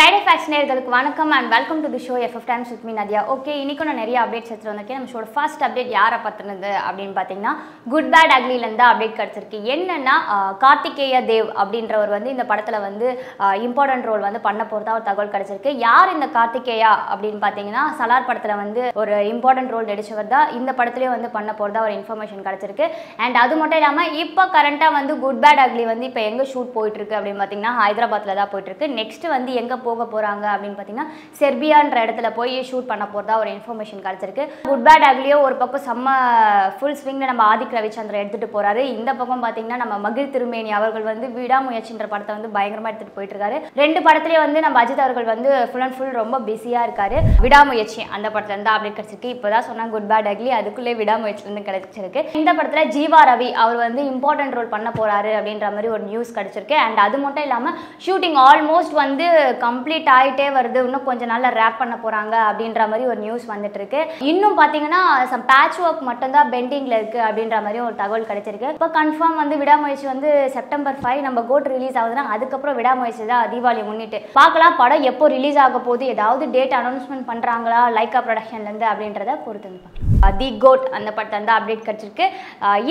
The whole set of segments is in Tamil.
ஃப்ரைடே ஃபேக்ஸ் நேர்களுக்கு வணக்கம் and welcome to the show FF times with me Nadiya okay இன்னைக்கும் நான் நிறைய அப்டேட்ஸ் எடுத்து வந்திருக்கேன். நம்ம ஷோட ஃபர்ஸ்ட் அப்டேட் யாரை பற்றினது அப்படின்னு பார்த்தீங்கன்னா குட் பேட் அக்லிலேருந்து அப்டேட் கிடச்சிருக்கு. என்னன்னா கார்த்திகேய தேவ் அப்படின்றவர் வந்து இந்த படத்தில் வந்து இம்பார்ட்டன்ட் ரோல் வந்து பண்ண போகிறதா ஒரு தகவல் கிடச்சிருக்கு. யார் இந்த கார்த்திகேயா அப்படின்னு பார்த்தீங்கன்னா சலார் படத்தில் வந்து ஒரு இம்பார்ட்டன்ட் ரோல் நடிச்சவர் தான் இந்த படத்துலேயே வந்து பண்ண போகிறதா ஒரு இன்ஃபர்மேஷன் கிடச்சிருக்கு. அண்ட் அது மட்டும் இல்லாமல் இப்போ கரண்ட்டாக வந்து குட் பேட் அக்லி வந்து இப்போ எங்கே ஷூட் போயிட்டுருக்கு அப்படின்னு பார்த்தீங்கன்னா ஹைதராபாத்தில் தான் போயிட்டுருக்கு நெக்ஸ்ட் வந்து எங்கே போக போகிறாங்க அப்படின்னு பார்த்தீங்கன்னா செர்பியான்ற இடத்துல போய் ஷூட் பண்ண போகிறதா ஒரு இன்ஃபர்மேஷன் கிடச்சிருக்கு. குட் பேட் அக்லியோ ஒரு பக்கம் செம்ம ஃபுல் ஸ்விங்கில் நம்ம ஆதிக் ரவிச்சந்திரன் எடுத்துகிட்டு போகிறாரு இந்த பக்கம் பார்த்தீங்கன்னா நம்ம மகிழ் திருமேனி அவர்கள் வந்து விடாமுயற்சின்ற படத்தை வந்து பயங்கரமாக எடுத்துகிட்டு போயிட்டு இருக்காரு. ரெண்டு படத்துலேயே வந்து நம்ம அஜித் அவர்கள் வந்து ஃபுல் அண்ட் ஃபுல் ரொம்ப பிஸியாக இருக்காரு. விடாமுயற்சி அந்த படத்துல இருந்து அப்படி கிடச்சிருக்கு. இப்போ தான் சொன்னாங்க குட் பேட் அக்லி அதுக்குள்ளே விடாமுயற்சிலேருந்து கிடைச்சிருக்கு. இந்த படத்தில் ஜீவா ரவி அவர் வந்து இம்பார்ட்டன்ட் ரோல் பண்ண போகிறாரு அப்படின்ற மாதிரி ஒரு நியூஸ் கிடச்சிருக்கு. அண்ட் அது மட்டும் இல்லாமல் ஷூட்டிங் ஆல்மோஸ்ட் வந்து கம்ப்ளீட் ஆகிட்டே வருது. இன்னும் கொஞ்ச நாளில் ரேப் பண்ண போகிறாங்க அப்படின்ற மாதிரி ஒரு நியூஸ் வந்துட்டு இருக்கு இன்னும் பார்த்தீங்கன்னா சம் பேட்ச் ஒர்க் மட்டும்தான் பெண்டிங்கில் இருக்குது அப்படின்ற மாதிரி ஒரு தகவல் கிடைச்சிருக்கு. இப்போ கன்ஃபார்ம் வந்து விடாமுயற்சி வந்து செப்டம்பர் ஃபைவ் நம்ம கோட் ரிலீஸ் ஆகுதுன்னா அதுக்கப்புறம் விடாமுயற்சி தான் தீபாவளி முன்னிட்டு. பார்க்கலாம் படம் எப்போ ரிலீஸ் ஆக போகுது? ஏதாவது டேட் அனௌன்ஸ்மெண்ட் பண்ணுறாங்களா லைக்கா ப்ரொடக்ஷன்லேருந்து அப்படின்றத பொறுத்து தி கோட் அந்த படத்தை வந்து அப்டேட் கிடச்சிருக்கு.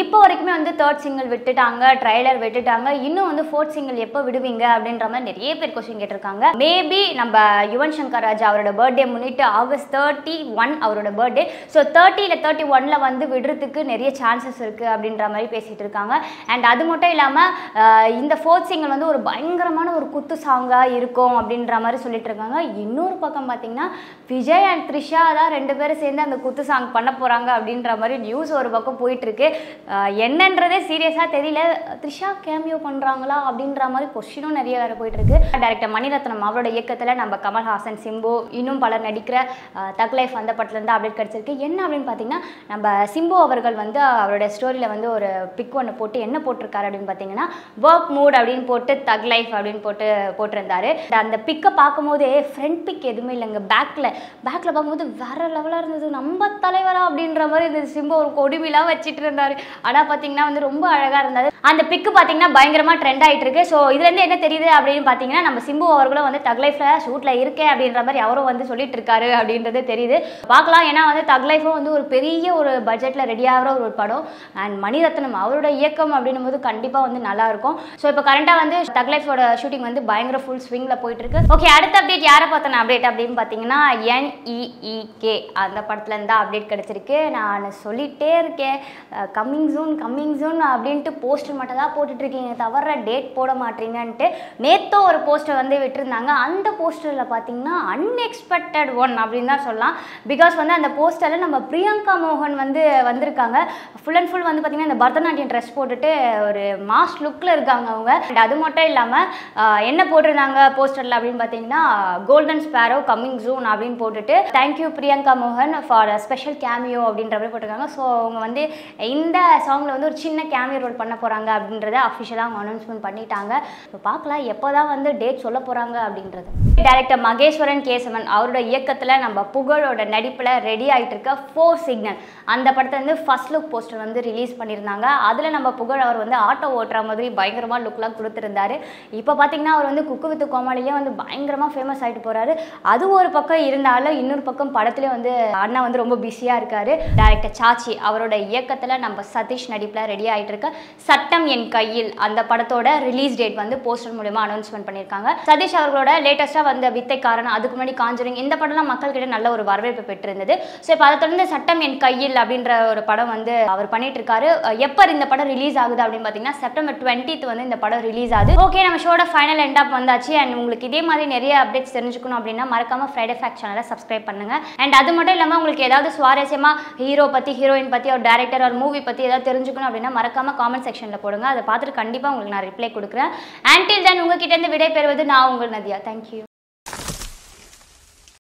இப்போ வரைக்குமே வந்து தேர்ட் சிங்கிள் விட்டுட்டாங்க ட்ரைலர் விட்டுட்டாங்க. இன்னும் வந்து ஃபோர்த் சிங்கிள் எப்போ விடுவீங்க அப்படின்ற மாதிரி நிறைய பேர் கொஸ்டின் கேட்டிருக்காங்க. மேபி நம்ம யுவன் சங்கர் ராஜா அவரோட பர்த்டே முன்னிட்டு ஆகஸ்ட் தேர்ட்டி ஒன் அவரோட பர்த்டே ஸோ தேர்ட்டியில் தேர்ட்டி ஒன்ல வந்து விடுறதுக்கு நிறைய சான்சஸ் இருக்குது அப்படின்ற மாதிரி பேசிகிட்டு இருக்காங்க. அண்ட் அது மட்டும் இல்லாமல் இந்த ஃபோர்த் சிங்கிள் வந்து ஒரு பயங்கரமான ஒரு குத்து சாங்காக இருக்கும் அப்படின்ற மாதிரி சொல்லிட்டு இருக்காங்க. இன்னொரு பக்கம் பார்த்தீங்கன்னா விஜய் அண்ட் த்ரிஷா தான் ரெண்டு பேரும் சேர்ந்து அந்த குத்து சாங் பண்ண போகிறாங்க அப்படின்ற மாதிரி நியூஸ் ஒரு பக்கம் போயிட்டுருக்கு. என்னன்றதே சீரியஸாக தெரியல. த்ரிஷா கேமியோ பண்ணுறாங்களா அப்படின்ற மாதிரி கொஷினும் நிறைய வேறு போயிட்டுருக்கு. டேரக்டர் மணிரத்னம் அவரோட இயக்கத்தில் நம்ம கமல்ஹாசன் சிம்பு இன்னும் பலர் நடிக்கிற தக் லைஃப் அந்த படத்துலேருந்து அப்டேட் கிடச்சிருக்கு. என்ன அப்படின்னு பார்த்தீங்கன்னா நம்ம சிம்பு அவர்கள் வந்து அவரோட ஸ்டோரியில் வந்து ஒரு பிக் ஒன்று போட்டு என்ன போட்டிருக்காரு அப்படின்னு பார்த்தீங்கன்னா ஒர்க் மூட் அப்படின்னு போட்டு தக் லைஃப் அப்படின்னு போட்டு போட்டிருந்தாரு. அந்த பிக்கை பார்க்கும்போதே ஃப்ரண்ட் பிக் எதுவுமே இல்லைங்க. பேக்கில் பேக்கில் பார்க்கும்போது வேற லெவலாக இருந்தது. நம்ம தலைவரா அப்படின்ற மாதிரி இந்த சிம்பு ஒரு கொடிமிலாம் வச்சுட்டு இருந்தாரு. ஆனால் பார்த்தீங்கன்னா வந்து ரொம்ப அழகாக இருந்தது அந்த பிக்கு பார்த்தீங்கன்னா பயங்கரமாக ட்ரெண்ட் ஆகிட்டு இருக்கு. ஸோ இதுலேருந்து என்ன தெரியுது அப்படின்னு பார்த்தீங்கன்னா நம்ம சிம்பு அவர்களும் வந்து தக் லைஃப்பில் ஷூட்டில் இருக்கேன் அப்படின்ற மாதிரி அவரும் வந்து சொல்லிட்டு இருக்காரு அப்படின்றது தெரியுது. பார்க்கலாம். ஏன்னா வந்து தக் லைஃபும் வந்து ஒரு பெரிய ஒரு பட்ஜெட்டில் ரெடி ஆகிற ஒரு படம். அண்ட் மணிரத்னம் அவரோட இயக்கம் அப்படின்னும் போது கண்டிப்பாக வந்து நல்லா இருக்கும். ஸோ இப்போ கரண்டாக வந்து தக் லைஃபோட ஷூட்டிங் வந்து பயங்கர ஃபுல் ஸ்விங்கில் போயிட்டு இருக்கு. ஓகே அடுத்த அப்டேட் யாரை பார்த்தன அப்டேட் அப்படின்னு பார்த்தீங்கன்னா என்இஇகே அந்த படத்துல இருந்து அப்டேட் கிடைச்சிருக்கு. நான் சொல்லிட்டே இருக்கேன். கம்மிங் ஜூன் கம்மிங் ஜூன் அப்படின்ட்டு போஸ்டர் மட்டும் தான் போட்டுட்ருக்கீங்க. தவிர டேட் போட மாட்டீங்கன்ட்டு நேத்தோ ஒரு போஸ்டர் வந்து விட்டுருந்தாங்க. அந்த போஸ்டரில் பார்த்தீங்கன்னா அன்எக்ஸ்பெக்டட் ஒன் அப்படின்னு தான் சொல்லலாம். பிகாஸ் வந்து அந்த போஸ்டரில் நம்ம பிரியங்கா மோகன் வந்து வந்திருக்காங்க. ஃபுல் அண்ட் ஃபுல் வந்து பார்த்தீங்கன்னா இந்த பரதநாட்டியம் ட்ரெஸ் போட்டுட்டு ஒரு மாஸ் லுக்கில் இருக்காங்க அவங்க. அண்ட் அது மட்டும் இல்லாமல் என்ன போட்டிருந்தாங்க போஸ்டரில் அப்படின்னு பார்த்தீங்கன்னா கோல்டன் ஸ்பேரோ கம்மிங் ஜூன் அப்படின்னு போட்டுட்டு தேங்க்யூ பிரியங்கா மோகன் ஃபார் ஸ்பெஷல் கேமியோ அப்படின்ற மாதிரி போட்டிருக்காங்க. ஸோ அவங்க வந்து இந்த சாங்கில் வந்து ஒரு சின்ன கேமியோ ரோல் பண்ண போகிறாங்க அப்படின்றத அஃபிஷியலாக அவங்க அனௌன்ஸ்மெண்ட் பண்ணிட்டாங்க. இப்போ பார்க்கலாம் எப்போ தான் வந்து டேட் சொல்ல போகிறாங்க அப்படின்றது. டேரக்டர் மகேஸ்வரன் கேசவன் அவரோட இயக்கத்தில் நம்ம புகழோட நடிப்பில் ரெடி ஆகிட்டு இருக்க ஃபோர் சிக்னல் அந்த படத்தை வந்து ஃபர்ஸ்ட் லுக் போஸ்டர் வந்து ரிலீஸ் பண்ணியிருந்தாங்க. அதில் நம்ம புகழ் அவர் வந்து ஆட்டோ ஓட்டுற மாதிரி பயங்கரமாக லுக்லாம் கொடுத்துருந்தாரு. இப்போ பார்த்தீங்கன்னா அவர் வந்து குக்கு வித்து கோமாளிலே வந்து பயங்கரமாக ஃபேமஸ் ஆகிட்டு போகிறாரு அது ஒரு பக்கம் இருந்தாலும் இன்னொரு பக்கம் படத்துலேயே வந்து அண்ணா வந்து ரொம்ப பிஸியாக இருக்காரு. டைரக்டர் சாச்சி அவரோட இயக்கத்தில் நம்ம சதீஷ் நடிப்பில் ரெடி ஆகிட்டு இருக்க சட்டம் என் கையில் அந்த படத்தோட ரிலீஸ் டேட் வந்து போஸ்டர் மூலயமா அனௌன்ஸ்மெண்ட் பண்ணியிருக்காங்க. சதீஷ் அவர்களோட லேட்டஸ்ட்டாக வந்த வித்தைக்காரன் அதுக்கு முன்னாடி காஞ்சரிங் இந்த படம்லாம் மக்கள்கிட்ட நல்ல ஒரு வரவேற்பு பெற்றிருந்தது. ஸோ இப்போ அதை தொடர்ந்து சட்டம் என் கையில் அப்படின்ற ஒரு படம் வந்து அவர் பண்ணிட்டு இருக்காரு எப்போ இந்த படம் ரிலீஸ் ஆகுது அப்படின்னு பார்த்தீங்கன்னா செப்டம்பர் டுவெண்ட்டித் வந்து இந்த படம் ரிலீஸ் ஆகுது. ஓகே நம்ம ஷோட ஃபைனல் எண்ட் அப் வந்தாச்சு. அண்ட் உங்களுக்கு இதே மாதிரி நிறைய அப்டேட்ஸ் தெரிஞ்சுக்கணும் அப்படின்னா மறக்காம ஃப்ரைடே ஃபேக்ட் சேனலை சப்ஸ்கிரைப் பண்ணுங்க. அண்ட் அது மட்டும் இல்லாமல் உங்களுக்கு ஏதாவது முக்கியமாக ஹீரோ பற்றி ஹீரோயின் பற்றி ஒரு டேரக்டர் ஒரு மூவி பற்றி ஏதாவது தெரிஞ்சுக்கணும் அப்படின்னா மறக்காமல் காமெண்ட் செக்ஷனில் போடுங்க. அதை பார்த்துட்டு கண்டிப்பாக உங்களுக்கு நான் ரிப்ளை கொடுக்குறேன். அண்டில் தென் உங்ககிட்ட இருந்து விடை பெறுவது நான் உங்கள் நதியா. தேங்க்யூ